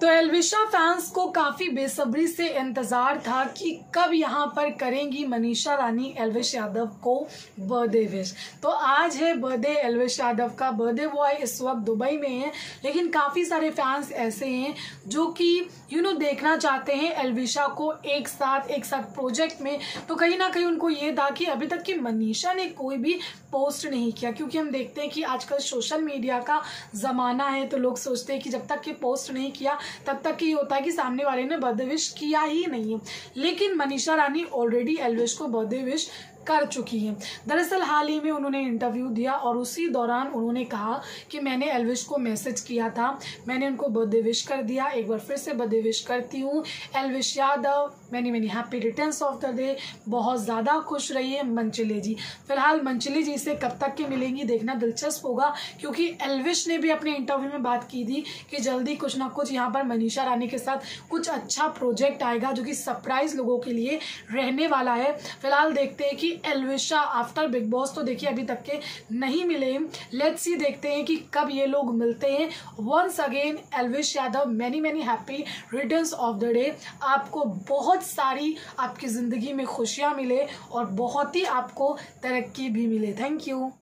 तो एलविशा फैंस को काफ़ी बेसब्री से इंतज़ार था कि कब यहाँ पर करेंगी मनीषा रानी एलविश यादव को बर्थडे विश। तो आज है बर्थडे, एलविश यादव का बर्थडे बॉय इस वक्त दुबई में है, लेकिन काफ़ी सारे फैंस ऐसे हैं जो कि यू नो देखना चाहते हैं एलविशा को एक साथ एक साथ प्रोजेक्ट में। तो कहीं ना कहीं उनको ये था कि अभी तक कि मनीषा ने कोई भी पोस्ट नहीं किया, क्योंकि हम देखते हैं कि आजकल सोशल मीडिया का ज़माना है तो लोग सोचते हैं कि जब तक कि पोस्ट नहीं किया तब तक ये होता है कि सामने वाले ने बर्थडे विश किया ही नहीं है। लेकिन मनीषा रानी ऑलरेडी एलविश को बर्थडे विश कर चुकी हैं। दरअसल हाल ही में उन्होंने इंटरव्यू दिया और उसी दौरान उन्होंने कहा कि मैंने एलविश को मैसेज किया था। मैंने उनको बर्थडे विश कर दिया। एक बार फिर से बर्थडे विश करती हूँ। Elvish Yadav many many happy returns of the day बहुत ज़्यादा खुश रहिए मंचले जी। फ़िलहाल मंचले जी से कब तक के मिलेंगी देखना दिलचस्प होगा, क्योंकि एलविश ने भी अपने इंटरव्यू में बात की थी कि जल्दी कुछ ना कुछ यहाँ पर मनीषा रानी के साथ कुछ अच्छा प्रोजेक्ट आएगा जो कि सरप्राइज़ लोगों के लिए रहने वाला है। फ़िलहाल देखते हैं कि एलविशा आफ्टर बिग बॉस तो देखिए अभी तक के नहीं मिले। लेट्स सी देखते हैं कि कब ये लोग मिलते हैं। Once again Elvish Yadav many many happy returns of the day आपको बहुत सारी आपकी ज़िंदगी में खुशियाँ मिले और बहुत ही आपको तरक्की भी मिले। Thank you